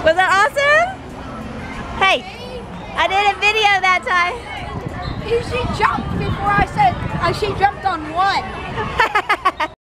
Was that awesome? Hey, I did a video that time. She jumped before I said, and she jumped on what?